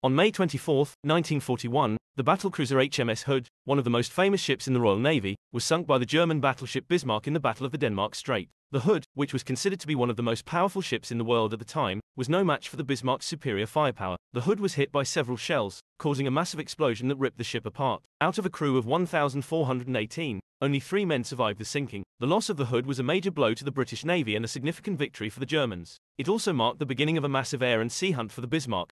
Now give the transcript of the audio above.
On May 24, 1941, the battlecruiser HMS Hood, one of the most famous ships in the Royal Navy, was sunk by the German battleship Bismarck in the Battle of the Denmark Strait. The Hood, which was considered to be one of the most powerful ships in the world at the time, was no match for the Bismarck's superior firepower. The Hood was hit by several shells, causing a massive explosion that ripped the ship apart. Out of a crew of 1,418, only three men survived the sinking. The loss of the Hood was a major blow to the British Navy and a significant victory for the Germans. It also marked the beginning of a massive air and sea hunt for the Bismarck,